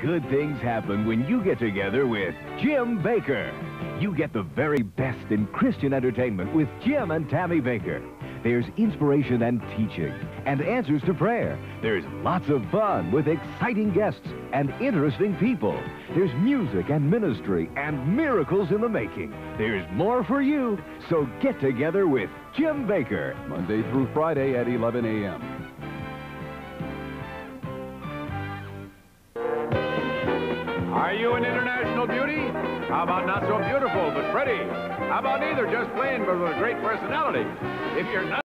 Good things happen when you get together with Jim Bakker. You get the very best in Christian entertainment with Jim and Tammy Bakker. There's inspiration and teaching and answers to prayer. There's lots of fun with exciting guests and interesting people. There's music and ministry and miracles in the making. There's more for you. So get together with Jim Bakker. Monday through Friday at 11 a.m. Are you an international beauty? How about not so beautiful but pretty? How about neither, just plain but with a great personality? If you're not